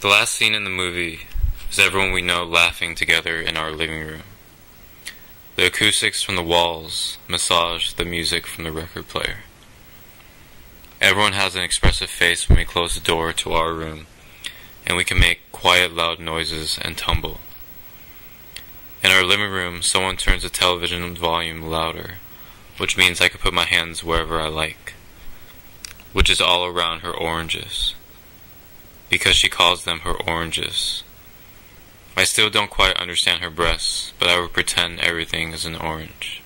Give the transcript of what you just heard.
The last scene in the movie is everyone we know laughing together in our living room. The acoustics from the walls massage the music from the record player. Everyone has an expressive face when we close the door to our room, and we can make quiet, loud noises and tumble. In our living room, someone turns the television volume louder, which means I can put my hands wherever I like, which is all around her oranges, because she calls them her oranges. I still don't quite understand her breasts, but I will pretend everything is an orange.